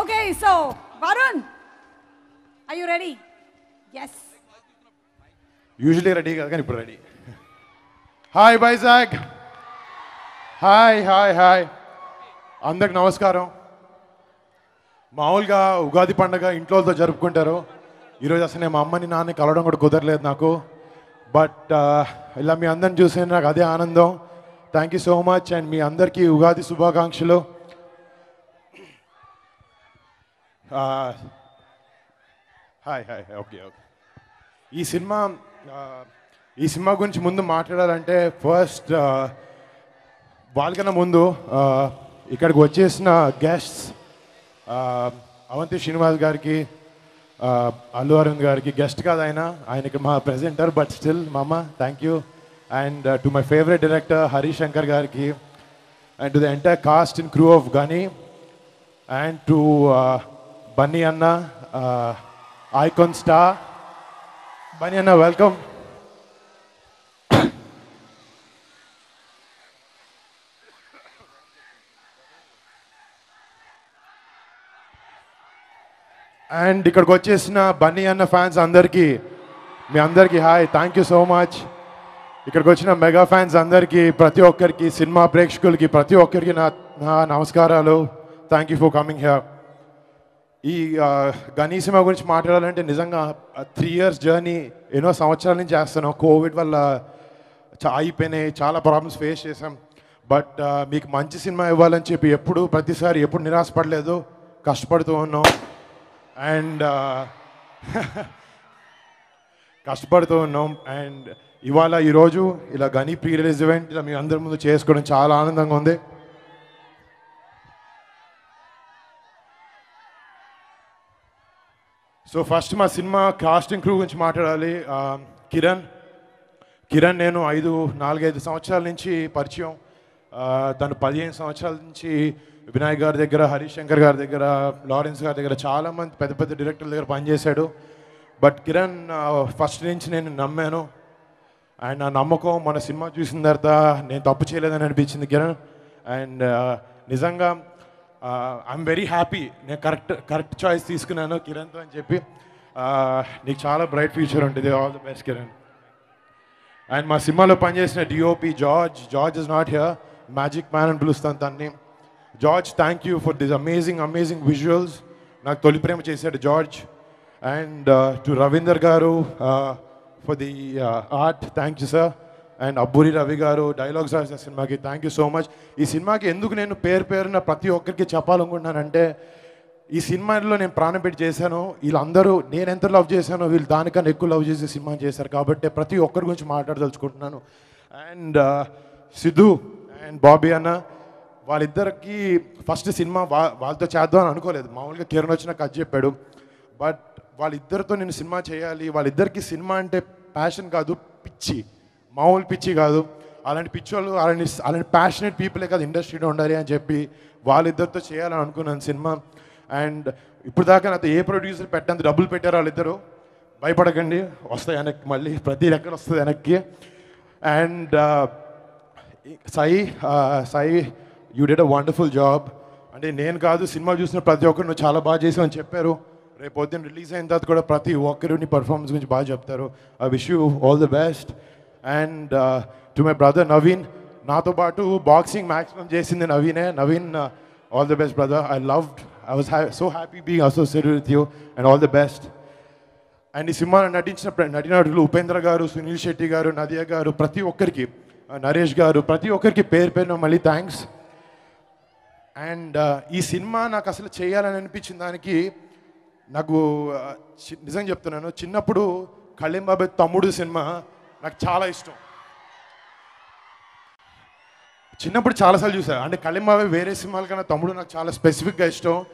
Okay so Varun I you ready yes usually ready కాదు కానీ ఇప్పుడు ready hi Vizag hi hi hi అందరికి నమస్కారం. మామూలుగా ఉగాది పండగ ఇంట్లోతో జరుపుకుంటారు. ఈరోజు అసలు నేను మా అమ్మని నాన్న కలవడం కూడా కుదరలేదు నాకు. బట్ uh, ఇలా మీ అందరిని చూసే నాకు అదే ఆనందం. Thank you so much and మీ అందరికీ ఉగాది శుభాకాంక్షలు. Hi hi okay okay. ఈ సినిమా ఈ సినిమా గురించి ముందు మాట్లాడాలంటే ఫస్ట్ వాళ్ళకన్నా ముందు ఇక్కడికి వచ్చేసిన గెస్ట్స్ అవంతి శ్రీనివాస్ గారికి అల్లు అరుణ్ గారికి గెస్ట్ కాదు ఆయన ఆయనకి మా ప్రెజెంటర్ బట్ స్టిల్ మా అమ్మ thank you and to my favourite director Harish Shankar గారికి and to the entire cast in crew of Ghani and to Bunny అన్న ఐకాన్ స్టార్ బన్నీ అన్న వెల్కమ్ అండ్ ఇక్కడికి వచ్చేసిన బన్నీ అన్న ఫ్యాన్స్ అందరికీ మీ అందరికీ hi thank you so much ఇక్కడికి వచ్చిన మెగా ఫ్యాన్స్ అందరికీ ప్రతి ఒక్కరికి సినిమా ప్రేక్షకులకి ప్రతి ఒక్కరికి నా నా నమస్కారాలు. Thank you for coming here ఈ ఆ, గనీ సినిమా గురించి మాట్లాడాలంటే నిజంగా త్రీ ఇయర్స్ జర్నీ ఎన్నో సంవత్సరాల నుంచి చేస్తున్నాం. కోవిడ్ వల్ల చా- అయిపోయినాయి. చాలా ప్రాబ్లమ్స్ ఫేస్ చేసాం బట్ మీకు మంచి సినిమా ఇవ్వాలని చెప్పి ఎప్పుడు ప్రతిసారి ఎప్పుడు నిరాశపడలేదు. కష్టపడుతూ ఉన్నాం. అండ్ కష్టపడుతూ ఉన్నాం. అండ్ ఇవాళ ఈరోజు ఇలా గనీ ప్రీ రిలీజ్ ఈవెంట్ ఇలా మీ అందరి ముందు చేసుకోవడం చాలా ఆనందంగా ఉంది. సో ఫస్ట్ మా సినిమా కాస్టింగ్ క్రూ గురించి మాట్లాడాలి. కిరణ్. కిరణ్ నేను ఐదు నాలుగైదు సంవత్సరాల నుంచి పరిచయం. తను పదిహేను సంవత్సరాల నుంచి వినాయక్ గారి దగ్గర హరీష్ శంకర్ గారి దగ్గర లారెన్స్ గారి దగ్గర చాలామంది పెద్ద పెద్ద డైరెక్టర్ల దగ్గర పనిచేశాడు. బట్ కిరణ్ ఫస్ట్ నుంచి నేను నమ్మాను. అండ్ నా నమ్మకం మన సినిమా చూసిన తర్వాత నేను తప్పు చేయలేదని అనిపించింది కిరణ్. అండ్ నిజంగా ఐఎమ్ వెరీ హ్యాపీ నేను కరెక్ట్ కరెక్ట్ చాయిస్ తీసుకున్నాను కిరణ్తో అని చెప్పి. నీకు చాలా బ్రైట్ ఫ్యూచర్ ఉంటుంది. All the best Kiran. And మా సినిమాలో పనిచేసిన DOP George George is not here magic man అని పిలుస్తాను తన్ని. George thank you for this amazing amazing visuals నాకు తొలి ప్రేమ చేశాడు జార్జ్ అండ్ టు రవీందర్ గారు for the art thank you sir and Abburi Ravi గారు డైలాగ్స్ రాసిన సినిమాకి థ్యాంక్ యూ సో మచ్ ఈ సినిమాకి ఎందుకు నేను పేరు పేరున ప్రతి ఒక్కరికి చెప్పాలనుకుంటున్నానంటే ఈ సినిమాలో నేను ప్రాణం పెట్టి చేశాను వీళ్ళందరూ నేను ఎంత లవ్ చేశానో వీళ్ళు దానికన్నా ఎక్కువ లవ్ చేసే సినిమా చేశారు కాబట్టి ప్రతి ఒక్కరి గురించి మాట్లాడదలుచుకుంటున్నాను. అండ్ సిద్ధు అండ్ బాబీ అన్న వాళ్ళిద్దరికి ఫస్ట్ సినిమా వా వాళ్ళతో చేద్దాం అని అనుకోలేదు. మామూలుగా కిరణ్ వచ్చిన కథ చెప్పాడు. బట్ వాళ్ళిద్దరితో నేను సినిమా చేయాలి వాళ్ళిద్దరికి సినిమా అంటే ప్యాషన్ కాదు పిచ్చి. మామూలు పిచ్చి కాదు. అలాంటి పిచ్చోళ్ళు అలాంటి అలాంటి ప్యాషనెట్ పీపులే కాదు ఇండస్ట్రీలో ఉండాలి అని చెప్పి వాళ్ళిద్దరితో చేయాలని అనుకున్నాను సినిమా. అండ్ ఇప్పుడు దాకా నాతో ఏ ప్రొడ్యూసర్ పెట్టంత డబ్బులు పెట్టారు వాళ్ళిద్దరు భయపడకండి. వస్తాయి వెనక్కి మళ్ళీ ప్రతి లెక్కన వస్తుంది వెనక్కి. And Sai Sai you did a wonderful job. అంటే నేను కాదు సినిమా చూసిన ప్రతి ఒక్కరు నువ్వు చాలా బాగా చేసావు అని చెప్పారు. రేపు పొద్దున్న రిలీజ్ అయిన తర్వాత కూడా ప్రతి ఒక్కరు నీ పర్ఫార్మెన్స్ గురించి బాగా చెప్తారు. I wish you all the best and to my brother Naveen నాతో పాటు బాక్సింగ్ మ్యాక్సిమం చేసింది నవీనే. Naveen all the best brother I love I was so happy being associated with you and all the best and ఈ సినిమాలో నటించిన ప్ర- ఉపేంద్ర గారు సునీల్ శెట్టి గారు Nadia గారు ప్రతి ఒక్కరికి నరేష్ గారు ప్రతి ఒక్కరికి పేరు పేరున మళ్ళీ థ్యాంక్స్ అండ్ uh, ఈ సినిమా నాకు అసలు చేయాలని అనిపించిన దానికి నాకు చి- నిజం చెప్తున్నాను. చిన్నప్పుడు కళ్యాణ్ బాబాయ్ తమ్ముడు సినిమా. నాకు చాలా ఇష్టం. చిన్నప్పుడు చాలాసార్లు చూసా. అంటే కళింబావే వేరే సినిమాల కన్నా తమ్ముడు నాకు చాలా స్పెసిఫిక్గా ఇష్టం.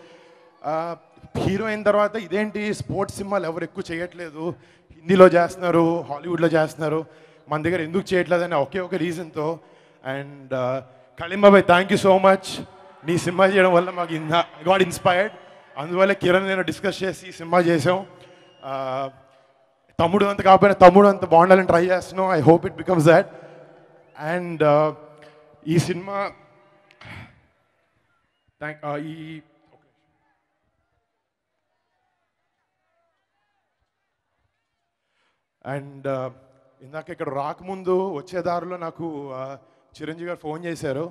హీరో అయిన తర్వాత ఇదేంటి? స్పోర్ట్స్ సినిమాలు ఎవరు ఎక్కువ చేయట్లేదు. హిందీలో చేస్తున్నారు హాలీవుడ్లో చేస్తున్నారు. మన దగ్గర ఎందుకు చేయట్లేదు అనే ఒకే ఒక రీజన్తో అండ్ కళింబాబాయ్ థ్యాంక్ యూ సో మచ్ నీ సినిమా చేయడం వల్ల మాకు గాడ్ ఇన్స్పైర్డ్ అందువల్ల కిరణ్ నేను డిస్కస్ చేసి ఈ సినిమా చేసాం తమ్ముడు అంత కాకపోయినా తమ్ముడు అంత బాగుండాలని ట్రై చేస్తున్నాం I hope it becomes that and ఈ సినిమా థ్యాంక్ uh, ఈ అండ్ uh, ఇందాక ఇక్కడ రాకముందు వచ్చే దారిలో నాకు uh, చిరంజీవి గారు ఫోన్ చేశారు.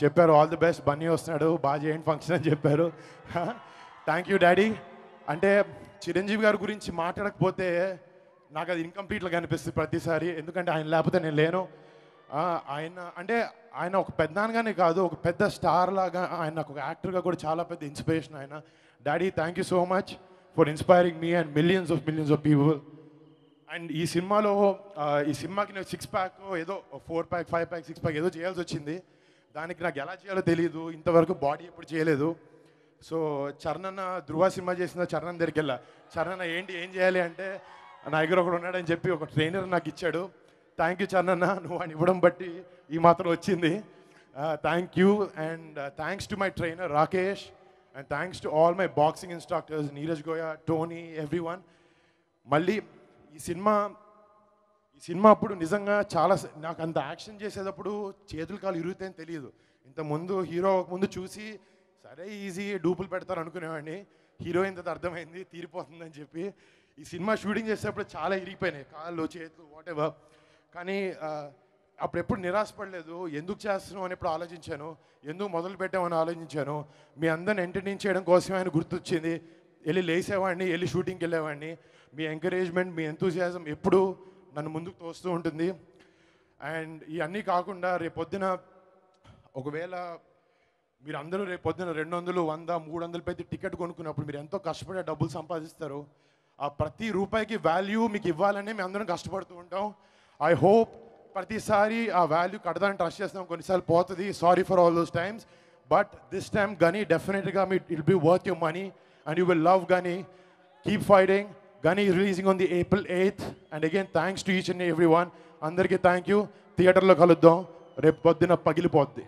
చెప్పారు ఆల్ ది బెస్ట్ బన్నీ వస్తున్నాడు బాగా చేయండి ఫంక్షన్ అని చెప్పారు. థ్యాంక్ యూ డాడీ అంటే చిరంజీవి గారి గురించి మాట్లాడకపోతే నాకు అది ఇన్కంప్లీట్గా అనిపిస్తుంది ప్రతిసారి. ఎందుకంటే ఆయన లేకపోతే నేను లేను. ఆయన అంటే ఆయన ఒక పెద్దగానే కాదు ఒక పెద్ద స్టార్ లాగా ఆయన నాకు ఒక యాక్టర్గా కూడా చాలా పెద్ద ఇన్స్పిరేషన్ ఆయన. Daddy thank you so much for inspiring me and millions of millions of people and ఈ సినిమాలో ఈ సినిమాకి నేను సిక్స్ ప్యాక్ ఏదో four pack five pack six pack ఏదో చేయాల్సి వచ్చింది. దానికి నాకు ఎలా చేయాలో తెలియదు ఇంతవరకు బాడీ ఎప్పుడు చేయలేదు. సో చరణన్న ధృవ సినిమా చేసిన చరణ్ దగ్గరికి వెళ్ళా. చరణన్న ఏంటి ఏం చేయాలి అంటే నా దగ్గర ఒకడు ఉన్నాడని చెప్పి ఒక ట్రైనర్ నాకు ఇచ్చాడు. థ్యాంక్ యూ చరణన్న నువ్వు అని ఇవ్వడం బట్టి ఈ మాత్రం వచ్చింది. Thank you and thanks to my trainer Rakesh and thanks to all my boxing instructors Neeraj Goya Tony everyone మళ్ళీ ఈ సినిమా ఈ సినిమా అప్పుడు నిజంగా చాలా నాకు అంత యాక్షన్ చేసేటప్పుడు చేతులు కాలు ఇరుగుతాయని తెలియదు. ఇంత ముందు హీరో ముందు చూసి సరే ఈజీ డూపులు పెడతారు అనుకునేవాడిని. హీరోయిన్ తర్వాత అర్థమైంది తీరిపోతుందని చెప్పి. ఈ సినిమా షూటింగ్ చేసేటప్పుడు చాలా ఇరిగిపోయినాయి. కాళ్ళు చేతులు వాటెవర్ కానీ అప్పుడు ఎప్పుడు నిరాశపడలేదు. ఎందుకు చేస్తున్నాం అని ఎప్పుడు ఆలోచించాను. ఎందుకు మొదలు పెట్టామని ఆలోచించాను. మీ అందరిని ఎంటర్టైన్ చేయడం కోసమే ఆయన గుర్తొచ్చింది. వెళ్ళి లేసేవాడిని వెళ్ళి షూటింగ్కి వెళ్ళేవాడిని. మీ ఎంకరేజ్మెంట్ మీ ఎంతూజియాజం ఎప్పుడు నన్ను ముందుకు తోస్తూ ఉంటుంది. అండ్ ఇవన్నీ కాకుండా రేపొద్దున ఒకవేళ మీరు అందరూ రేపు పొద్దున రెండు వందలు వంద మూడు వందలు పెట్టి టికెట్ కొనుక్కున్నప్పుడు మీరు ఎంతో కష్టపడే డబ్బులు సంపాదిస్తారు ఆ ప్రతి రూపాయికి వాల్యూ మీకు ఇవ్వాలని మేము అందరం కష్టపడుతూ ఉంటాం. ఐ హోప్ ప్రతిసారి ఆ వాల్యూ కడదాన్ని ట్రస్ట్ చేస్తాం కొన్నిసార్లు పోతుంది. Sorry for all those times but this time Ghani డెఫినెట్గా మీ it be worth your money and you will love Ghani keep fighting Ghani releasing on the April eighth and again thanks to each and everyone అందరికీ thank you థియేటర్లో కలుద్దాం. రేపు పొద్దున పగిలిపోద్ది.